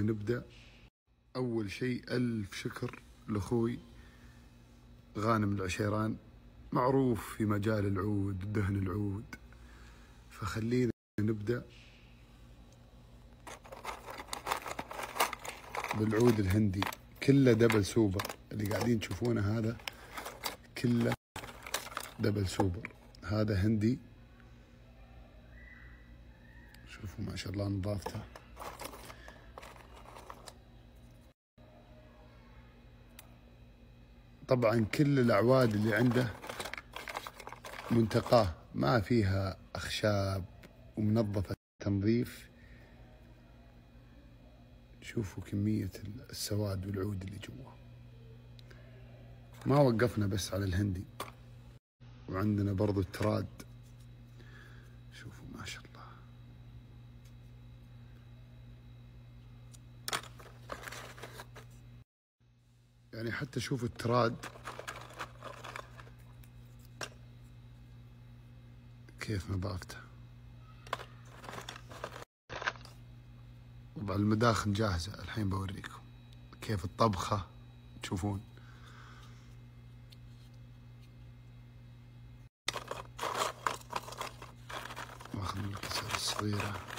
نبدأ. أول شيء ألف شكر لأخوي غانم العشيران معروف في مجال العود ودهن العود. فخلينا نبدأ بالعود الهندي. كله double super. اللي قاعدين تشوفونه هذا كله double super. هذا هندي. شوفوا ما شاء الله نظافته. طبعا كل الأعواد اللي عنده منتقاه ما فيها أخشاب ومنظفة تنظيف. شوفوا كمية السواد والعود اللي جوا ما وقفنا بس على الهندي. وعندنا برضو التراد شوفوا ما شاء الله يعني حتى شوفوا التراد. كيف نظافته طبعا المداخن جاهزة الحين بوريكم. كيف الطبخة؟ تشوفون. واخذ الكسر الصغيرة.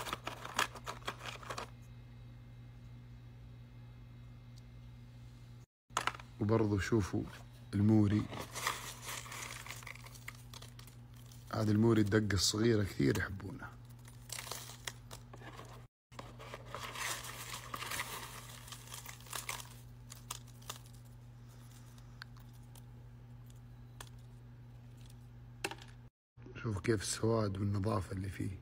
وبرضو شوفوا الموري. هذا الموري الدقة الصغيرة كثير يحبونه شوفوا كيف السواد والنظافة اللي فيه.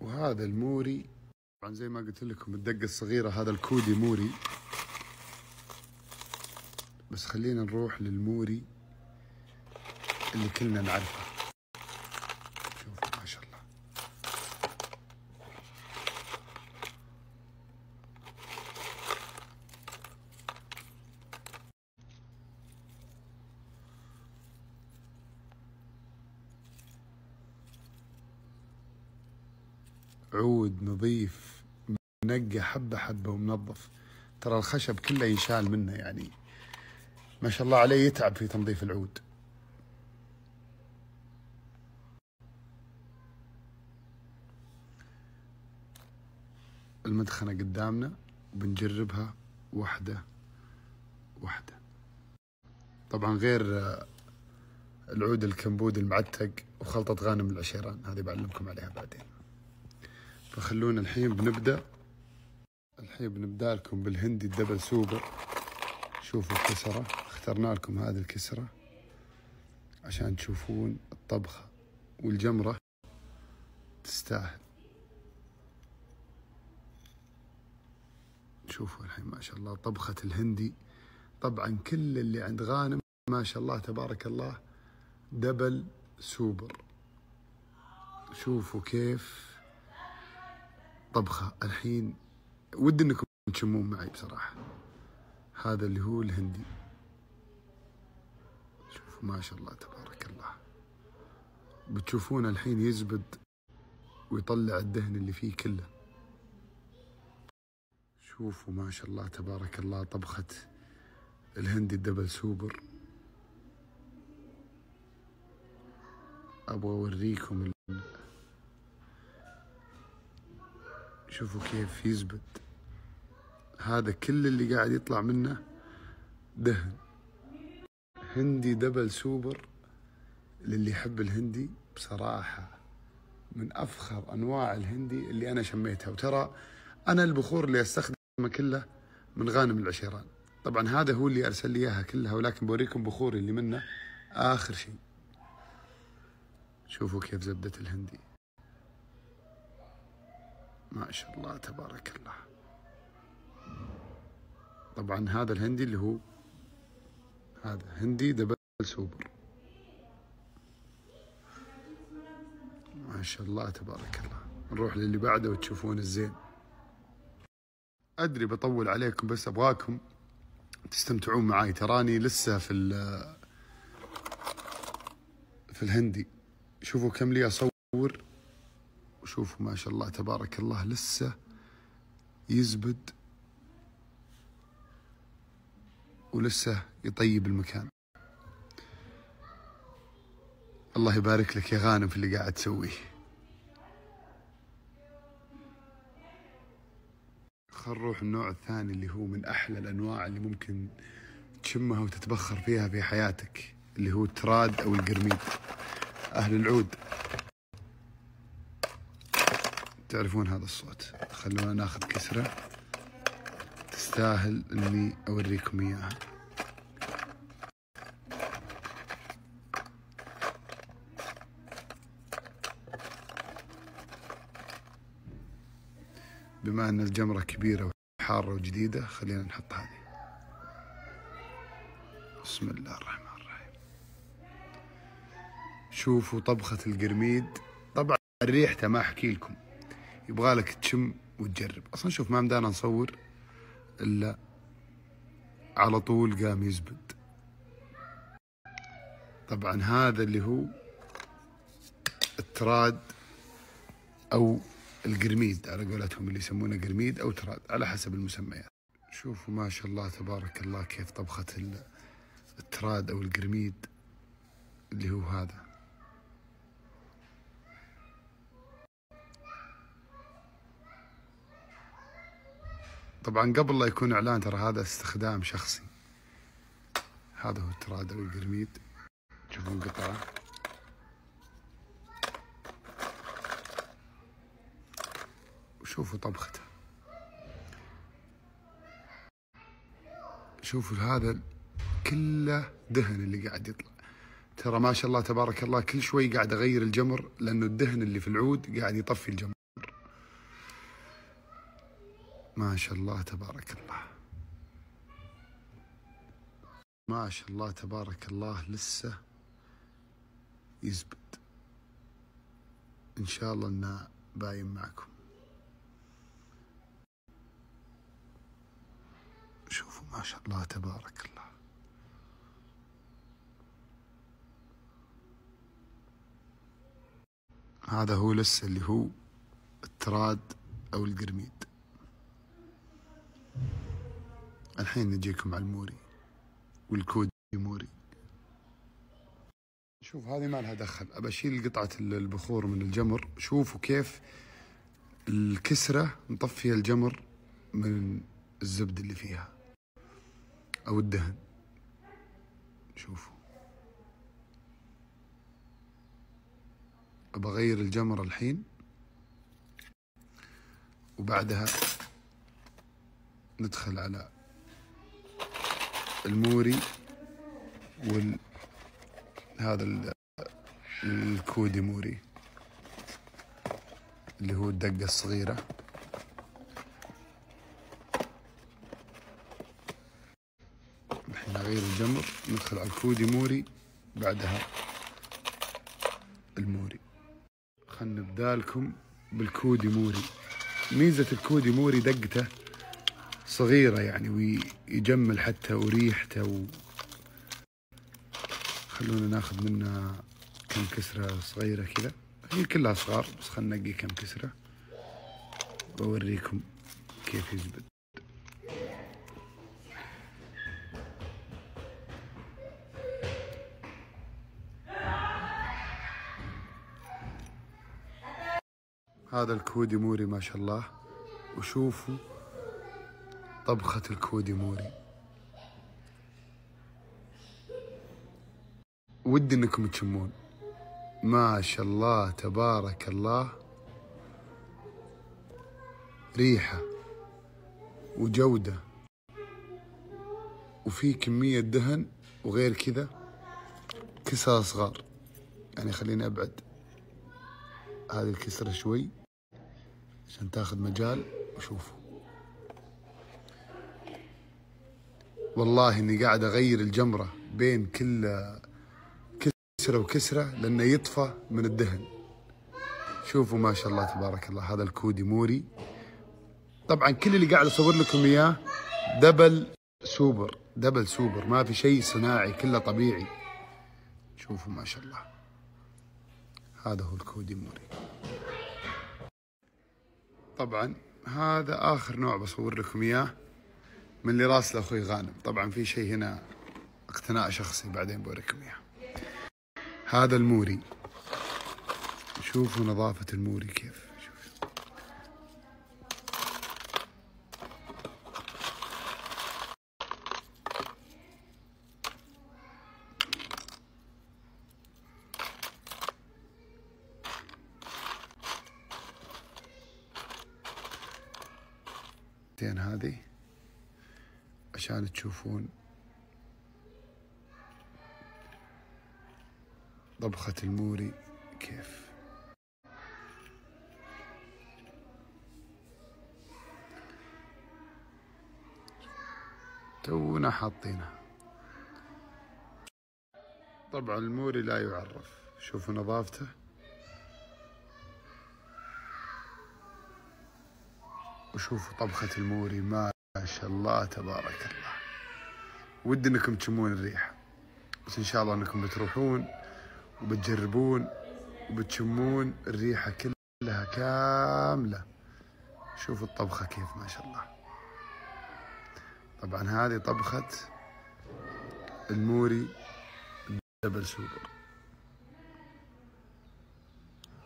وهذا الموري طبعا زي ما قلت لكم الدقة الصغيرة هذا الكودي موري. بس خلينا نروح للموري اللي كلنا نعرفه شوفوا ما شاء الله عود نظيف منقى حبة ومنظف ترى الخشب كله ينشال منه يعني. ما شاء الله عليه يتعب في تنظيف العود. المدخنة قدامنا وبنجربها واحدة واحدة. طبعا غير العود الكمبود المعتق وخلطة غانم العشيران. هذه بعلمكم عليها بعدين. فخلونا الحين بنبدأ. الحين بنبدأ لكم بالهندي الدبل سوبر. شوفوا الكسرة اخترنا لكم هذه الكسرة عشان تشوفون الطبخة والجمرة تستاهل. شوفوا الحين ما شاء الله طبخة الهندي. طبعا كل اللي عند غانم ما شاء الله تبارك الله دبل سوبر. شوفوا كيف طبخة. الحين ودي انكم تشمون معي بصراحة. هذا اللي هو الهندي. شوفوا ما شاء الله تبارك الله. بتشوفون الحين يزبد ويطلع الدهن اللي فيه كله. شوفوا ما شاء الله تبارك الله طبخة الهندي ال double super. أبغى أوريكم شوفوا كيف يزبد هذا كل اللي قاعد يطلع منه دهن. هندي double super للي يحب الهندي بصراحة من أفخر أنواع الهندي اللي أنا شميتها. وترى أنا البخور اللي أستخدمه كله من غانم العشيران. طبعا هذا هو اللي أرسل لي إياها كلها ولكن بوريكم بخوري اللي منه آخر شيء. شوفوا كيف زبدة الهندي. ما شاء الله تبارك الله. طبعا هذا الهندي اللي هو هذا هندي دبل سوبر ما شاء الله تبارك الله. نروح للي بعده وتشوفون الزين. أدري بطول عليكم بس أبغاكم تستمتعون معاي. تراني لسه في في الهندي. شوفوا كم لي أصور. وشوفوا ما شاء الله تبارك الله لسه يزبد ولسه يطيب المكان. الله يبارك لك يا غانم في اللي قاعد تسويه. خل نروح النوع الثاني اللي هو من أحلى الأنواع اللي ممكن تشمها وتتبخر فيها في حياتك اللي هو التراد أو القرميد. أهل العود. تعرفون هذا الصوت. خلونا ناخذ كسرة. تستاهل إني أوريكم إياها. بما أن الجمرة كبيرة وحارة وجديدة خلينا نحط هذه. بسم الله الرحمن الرحيم. شوفوا طبخة القرميد. طبعا ريحته ما أحكي لكم. يبغالك تشم وتجرب. أصلا شوف ما مدانا نصور إلا على طول قام يزبد. طبعا هذا اللي هو التراد أو القرميد على قولتهم اللي يسمونه قرميد أو تراد على حسب المسميات. شوفوا ما شاء الله تبارك الله كيف طبخة التراد أو القرميد اللي هو هذا. طبعا قبل لا يكون إعلان ترى هذا استخدام شخصي. هذا هو التراد أو القرميد تشوفون قطعه وشوفوا طبخته شوفوا هذا كله دهن اللي قاعد يطلع. ترى ما شاء الله تبارك الله كل شوي قاعد أغير الجمر لأنه الدهن اللي في العود قاعد يطفي الجمر. ما شاء الله تبارك الله. ما شاء الله تبارك الله لسه يزبد إن شاء الله إنه باين معكم. شوفوا ما شاء الله تبارك الله. هذا هو لسه اللي هو التراد أو القرميد. الحين نجيكم على الموري والكود موري. شوف هذه ما لها دخل. أبى أشيل قطعة البخور من الجمر. شوفوا كيف الكسرة مطفية الجمر من الزبد اللي فيها. أو الدهن. شوفوا. أبى أغير الجمر الحين. وبعدها ندخل على الموري وال هذا الكودي موري اللي هو الدقة الصغيرة. الحين أغير الجمر ندخل على الكودي موري بعدها الموري. خلنا نبدأ لكم بالكودي موري. ميزة الكودي موري دقته صغيرة يعني ويجمل حتى وريحته و... خلونا ناخذ منها كم كسرة صغيرة كذا. هي كلها صغار بس خلنا نقي كم كسرة. بوريكم كيف يزبد هذا الكودي موري ما شاء الله. وشوفوا طبخة الكودي موري. ودي انكم تشمون. ما شاء الله تبارك الله. ريحة وجودة. وفي كمية دهن وغير كذا. كسرة صغار. يعني خليني أبعد. هذه الكسرة شوي عشان تاخذ مجال وشوفوا. والله إني قاعد أغير الجمرة بين كل كسرة وكسرة لأنه يطفى من الدهن. شوفوا ما شاء الله تبارك الله هذا الكودي موري. طبعا كل اللي قاعد أصور لكم إياه double super double super ما في شيء صناعي كله طبيعي. شوفوا ما شاء الله. هذا هو الكودي موري. طبعا هذا آخر نوع بصور لكم إياه. من اللي راسله أخوي غانم. طبعا في شيء هنا اقتناء شخصي بعدين بوريكم إياه. هذا الموري. شوفوا نظافة الموري كيف شوف. زين هذه عشان تشوفون. طبخة الموري كيف؟ تونا حاطينها. طبعا الموري لا يعرف. شوفوا نظافته. وشوفوا طبخة الموري. ما شاء الله تبارك الله. ودي انكم تشمون الريحة بس إن شاء الله إنكم بتروحون وبتجربون وبتشمون الريحة كلها كاملة. شوفوا الطبخة كيف ما شاء الله. طبعا هذه طبخة الموري double super.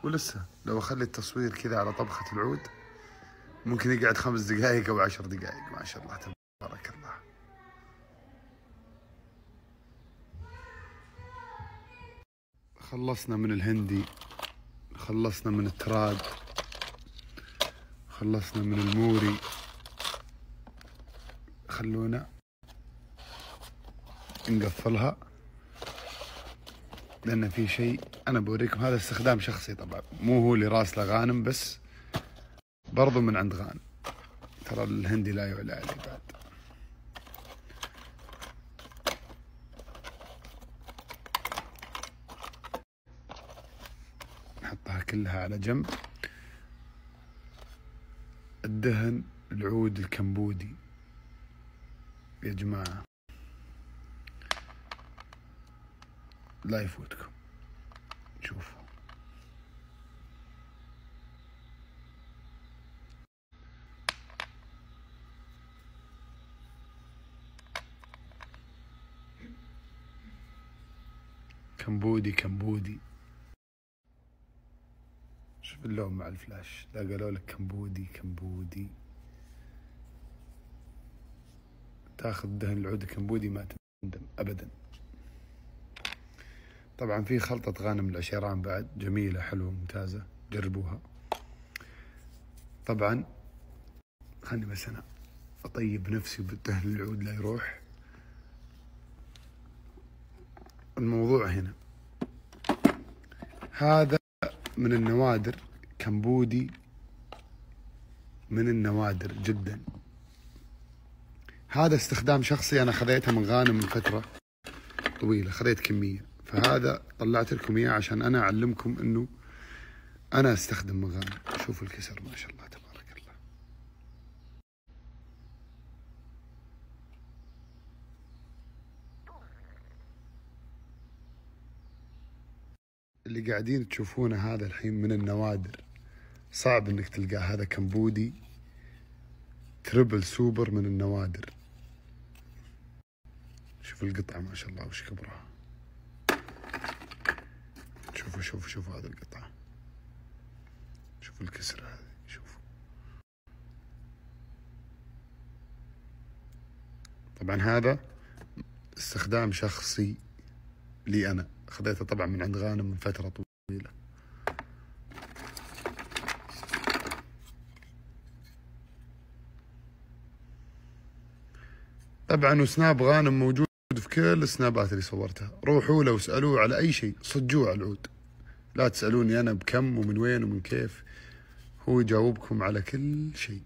ولسه لو أخلي التصوير كذا على طبخة العود ممكن يقعد خمس دقائق أو عشر دقائق ما شاء الله تبارك الله. خلصنا من الهندي خلصنا من التراد خلصنا من الموري. خلونا نقفلها لأن في شيء أنا بوريكم. هذا استخدام شخصي طبعا مو هو اللي راسله غانم بس برضو من عند غانم. ترى الهندي لا يعلى عليه بعد. كلها على جنب. الدهن العود الكمبودي. يا جماعة لا يفوتكم شوفوا. كمبودي كمبودي. شوف اللون مع الفلاش. لا قالوا لك كمبودي كمبودي. تاخذ دهن العود الكمبودي ما تندم ابدا. طبعا في خلطة غانم العشيران بعد. جميلة حلوة ممتازة. جربوها. طبعا خلني بس أنا أطيب نفسي بالدهن العود لا يروح. الموضوع هنا. هذا من النوادر كمبودي من النوادر جدا. هذا استخدام شخصي أنا خذيته من غانم من فترة طويلة خذيت كمية. فهذا طلعت لكم إياه عشان أنا أعلمكم إنه أنا أستخدم من غانم. شوفوا الكسر ما شاء الله تبارك الله. اللي قاعدين تشوفونه هذا الحين من النوادر. صعب إنك تلقاه هذا كمبودي تربل سوبر من النوادر. شوف القطعة ما شاء الله وش كبرها. شوفوا شوفوا شوفوا هذه القطعة. شوفوا الكسرة هذه شوفوا. طبعا هذا استخدام شخصي لي أنا. خذيته طبعا من عند غانم من فترة طويلة. طبعا وسناب غانم موجود في كل السنابات اللي صورتها. روحوا له واسألوه على أي شيء صجوه على العود. لا تسألوني أنا بكم ومن وين ومن كيف. هو يجاوبكم على كل شيء.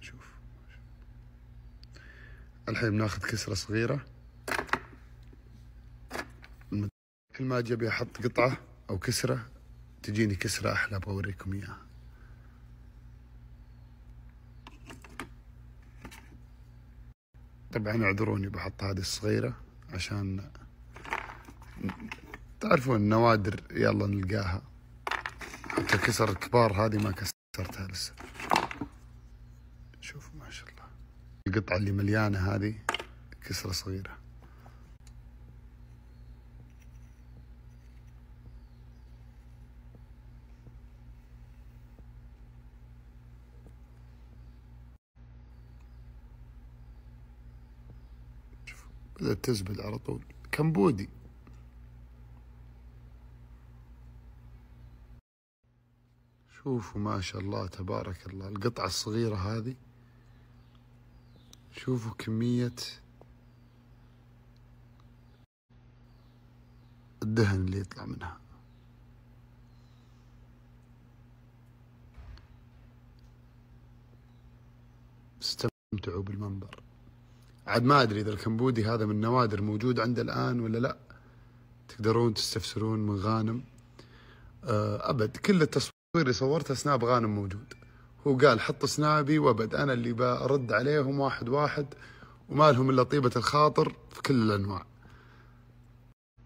شوف. الحين بناخذ كسرة صغيرة. كل ما أجي أبي أحط قطعة أو كسرة تجيني كسرة أحلى بوريكم إياها. طبعا اعذروني بحط هذه الصغيرة عشان تعرفون نوادر يلا نلقاها. حتى كسر الكبار هذه ما كسرتها لسه. شوفوا ما شاء الله. القطعة اللي مليانة هذه كسرة صغيرة. بدأت تزبد على طول. كمبودي. شوفوا ما شاء الله تبارك الله القطعة الصغيرة هذه. شوفوا كمية الدهن اللي يطلع منها. استمتعوا بالمنظر. عاد ما أدري إذا الكمبودي هذا من نوادر موجود عنده الآن ولا لا. تقدرون تستفسرون من غانم. آه، أبد كل التصوير اللي صورته سناب غانم موجود. هو قال حط سنابي وأبد أنا اللي برد عليهم واحد واحد وما لهم إلا طيبة الخاطر في كل الأنواع.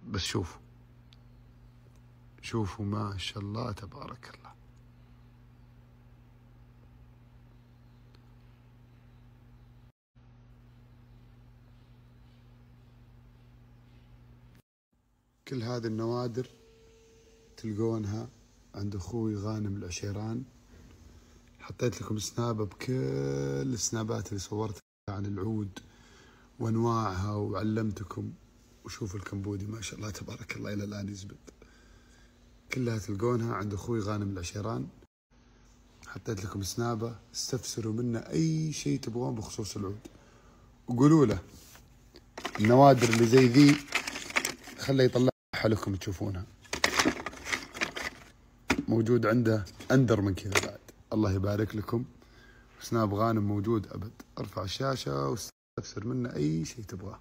بس شوفوا شوفوا ما شاء الله تبارك الله. كل هذه النوادر تلقونها عند أخوي غانم العشيران حطيت لكم سنابة بكل السنابات اللي صورتها عن العود وأنواعها وعلمتكم. وشوفوا الكمبودي ما شاء الله تبارك الله إلى الآن يزبد كلها تلقونها عند أخوي غانم العشيران حطيت لكم سنابة استفسروا منه أي شيء تبغون بخصوص العود. وقولوا له النوادر اللي زي ذي خله لكم تشوفونها موجود عنده أندر من كذا بعد. الله يبارك لكم. سناب غانم موجود أبد. أرفع الشاشة واستفسر منه أي شيء تبغاه.